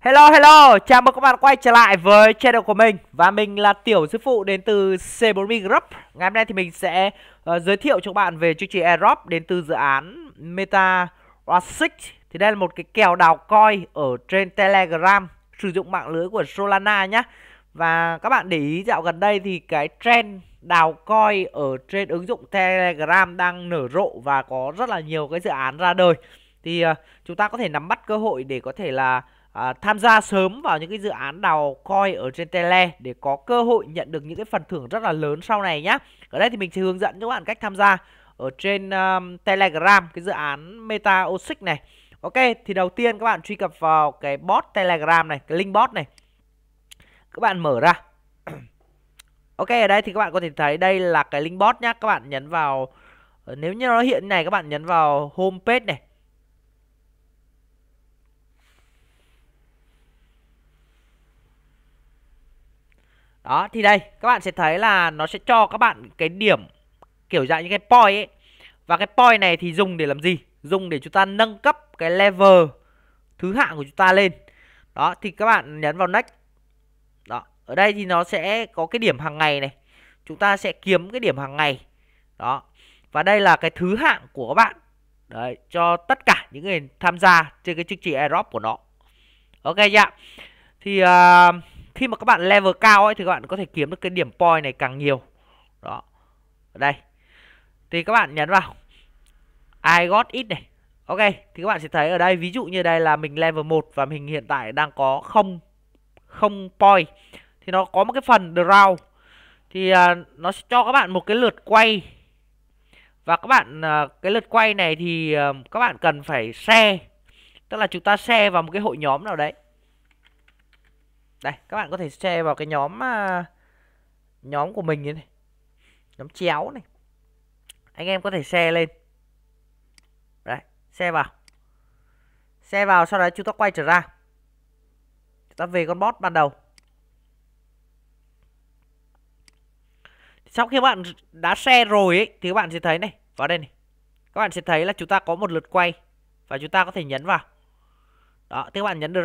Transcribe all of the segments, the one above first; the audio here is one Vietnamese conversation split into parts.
Hello hello, chào mừng các bạn quay trở lại với channel của mình. Và mình là Tiểu Sư Phụ đến từ c 4 Group. Ngày hôm nay thì mình sẽ uh, giới thiệu cho các bạn về chương trình airdrop đến từ dự án Meta Rasic Thì đây là một cái kèo đào coin ở trên Telegram Sử dụng mạng lưới của Solana nhé Và các bạn để ý dạo gần đây thì cái trend đào coin ở trên ứng dụng Telegram đang nở rộ Và có rất là nhiều cái dự án ra đời. Thì uh, chúng ta có thể nắm bắt cơ hội để có thể là à, tham gia sớm vào những cái dự án đào coin ở trên tele để có cơ hội nhận được những cái phần thưởng rất là lớn sau này nhá. Ở đây thì mình sẽ hướng dẫn cho các bạn cách tham gia ở trên um, Telegram cái dự án Meta OSIC này. Ok, thì đầu tiên các bạn truy cập vào cái bot Telegram này, cái link bot này. Các bạn mở ra. ok, ở đây thì các bạn có thể thấy đây là cái link bot nhá. Các bạn nhấn vào nếu như nó hiện này các bạn nhấn vào homepage này Đó thì đây các bạn sẽ thấy là nó sẽ cho các bạn cái điểm kiểu dạng như cái point ấy. Và cái point này thì dùng để làm gì? Dùng để chúng ta nâng cấp cái level thứ hạng của chúng ta lên. Đó thì các bạn nhấn vào next. Đó, ở đây thì nó sẽ có cái điểm hàng ngày này. Chúng ta sẽ kiếm cái điểm hàng ngày. Đó. Và đây là cái thứ hạng của các bạn. Đấy, cho tất cả những người tham gia trên cái chương trình airdrop của nó. Ok chưa? Thì uh, khi mà các bạn level cao ấy thì các bạn có thể kiếm được cái điểm point này càng nhiều. Đó. Ở đây. Thì các bạn nhấn vào. I got it này. Ok thì các bạn sẽ thấy ở đây ví dụ như đây là mình level 1 và mình hiện tại đang có không không point. Thì nó có một cái phần draw. Thì uh, nó sẽ cho các bạn một cái lượt quay. Và các bạn uh, cái lượt quay này thì uh, các bạn cần phải share. Tức là chúng ta share vào một cái hội nhóm nào đấy đây các bạn có thể share vào cái nhóm uh, nhóm của mình như này. Nhóm chéo này. Anh em có thể share lên. Đấy share vào. Share vào sau đó chúng ta quay trở ra. Chúng ta về con bot ban đầu. Sau khi các bạn đã share rồi ấy thì các bạn sẽ thấy này vào đây này. Các bạn sẽ thấy là chúng ta có một lượt quay và chúng ta có thể nhấn vào. Đó thì các bạn nhấn được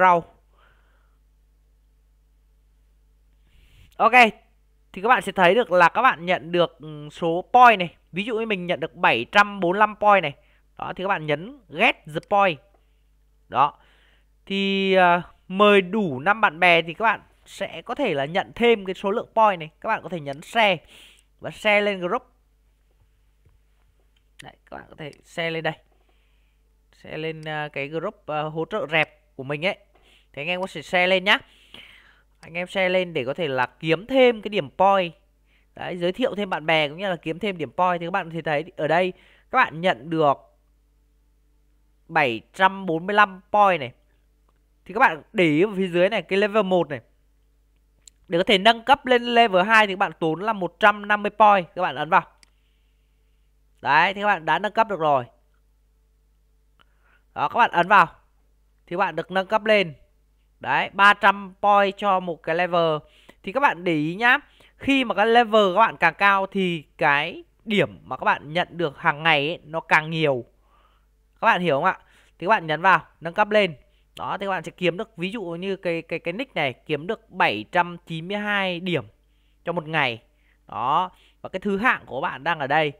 Ok Thì các bạn sẽ thấy được là các bạn nhận được ừ, số point này. Ví dụ như mình nhận được 745 point này. Đó thì các bạn nhấn get the point. Đó. Thì uh, mời đủ 5 bạn bè thì các bạn sẽ có thể là nhận thêm cái số lượng point này. Các bạn có thể nhấn share Và share lên group. Đấy các bạn có thể share lên đây. Share lên uh, cái group uh, hỗ trợ rẹp của mình ấy. Thì anh em có thể share lên nhá anh em share lên để có thể là kiếm thêm cái điểm point. Đấy, giới thiệu thêm bạn bè cũng như là kiếm thêm điểm point. Thì các bạn có thể thấy ở đây, các bạn nhận được 745 point này. Thì các bạn để ý ở phía dưới này, cái level 1 này. Để có thể nâng cấp lên level 2 thì các bạn tốn là 150 point. Các bạn ấn vào. Đấy, thì các bạn đã nâng cấp được rồi. Đó, các bạn ấn vào. Thì các bạn được nâng cấp lên. Đấy 300 point cho một cái level. Thì các bạn để ý nhá Khi mà cái level các bạn càng cao Thì cái điểm mà các bạn nhận được hàng ngày ấy, Nó càng nhiều. Các bạn hiểu không ạ? Thì các bạn nhấn vào nâng cấp lên. Đó thì các bạn sẽ kiếm được Ví dụ như cái cái cái nick này Kiếm được 792 điểm Cho một ngày. Đó Và cái thứ hạng của bạn đang ở đây.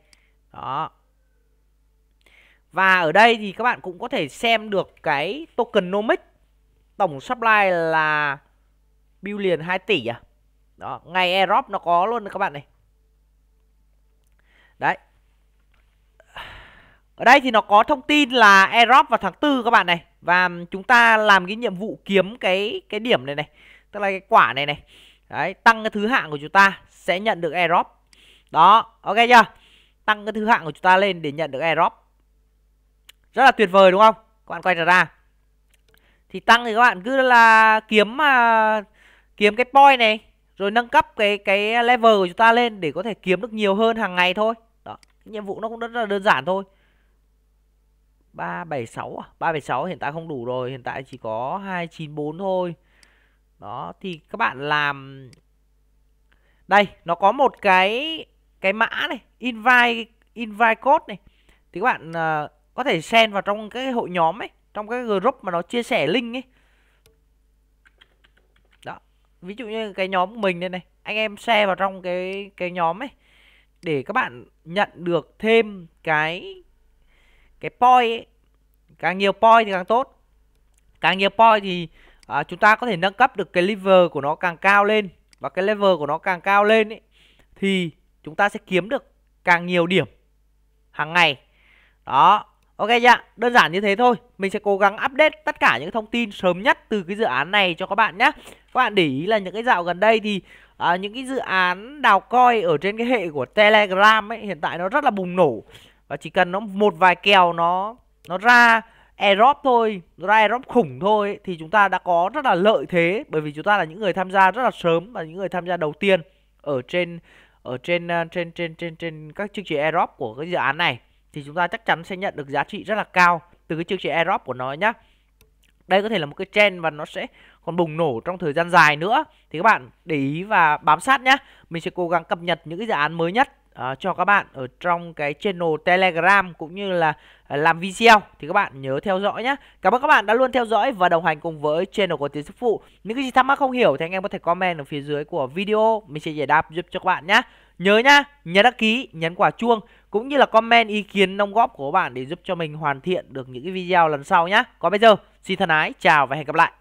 Đó. Và ở đây thì các bạn cũng có thể xem được cái tokenomics tổng supply là billion 2 tỷ à? Đó, ngày airdrop nó có luôn các bạn này. Đấy. Ở đây thì nó có thông tin là airdrop vào tháng 4 các bạn này. Và chúng ta làm cái nhiệm vụ kiếm cái cái điểm này này, tức là cái quả này này. Đấy, tăng cái thứ hạng của chúng ta sẽ nhận được airdrop đó, ok chưa? Tăng cái thứ hạng của chúng ta lên để nhận được airdrop rất là tuyệt vời đúng không? Các bạn quay trở ra thì tăng thì các bạn cứ là kiếm mà kiếm cái point này rồi nâng cấp cái cái level của chúng ta lên để có thể kiếm được nhiều hơn hàng ngày thôi. Đó nhiệm vụ nó cũng rất là đơn giản thôi. 376 à? 376 hiện tại không đủ rồi hiện tại chỉ có 294 thôi. Đó thì các bạn làm đây nó có một cái cái mã này invite invite code này. Thì các bạn uh, có thể send vào trong cái hội nhóm ấy trong cái group mà nó chia sẻ link ấy. Đó ví dụ như cái nhóm của mình đây này anh em share vào trong cái cái nhóm ấy để các bạn nhận được thêm cái cái point ấy. càng nhiều point thì càng tốt. Càng nhiều point thì à, chúng ta có thể nâng cấp được cái level của nó càng cao lên. Và cái level của nó càng cao lên ấy, thì chúng ta sẽ kiếm được càng nhiều điểm hàng ngày. Đó ok chưa đơn giản như thế thôi. Mình sẽ cố gắng update tất cả những thông tin sớm nhất từ cái dự án này cho các bạn nhé. Các bạn để ý là những cái dạo gần đây thì à, những cái dự án đào coi ở trên cái hệ của telegram ấy hiện tại nó rất là bùng nổ. Và chỉ cần nó một vài kèo nó nó ra airdrop thôi nó ra airdrop khủng thôi ấy, thì chúng ta đã có rất là lợi thế. Bởi vì chúng ta là những người tham gia rất là sớm và những người tham gia đầu tiên ở trên ở trên trên trên trên trên, trên các chương trình airdrop của cái dự án này thì chúng ta chắc chắn sẽ nhận được giá trị rất là cao từ cái chương trình airdrop của nó nhá. Đây có thể là một cái trend và nó sẽ còn bùng nổ trong thời gian dài nữa. Thì các bạn để ý và bám sát nhé mình sẽ cố gắng cập nhật những cái dự án mới nhất uh, cho các bạn ở trong cái channel telegram cũng như là uh, làm video. Thì các bạn nhớ theo dõi nhé cảm ơn các bạn đã luôn theo dõi và đồng hành cùng với channel của tiến sư phụ. Những cái gì thắc mắc không hiểu thì anh em có thể comment ở phía dưới của video. Mình sẽ giải đáp giúp cho các bạn nhé nhớ nhá nhấn đăng ký nhấn quả chuông cũng như là comment ý kiến đóng góp của các bạn để giúp cho mình hoàn thiện được những cái video lần sau nhé còn bây giờ, xin thân ái, chào và hẹn gặp lại.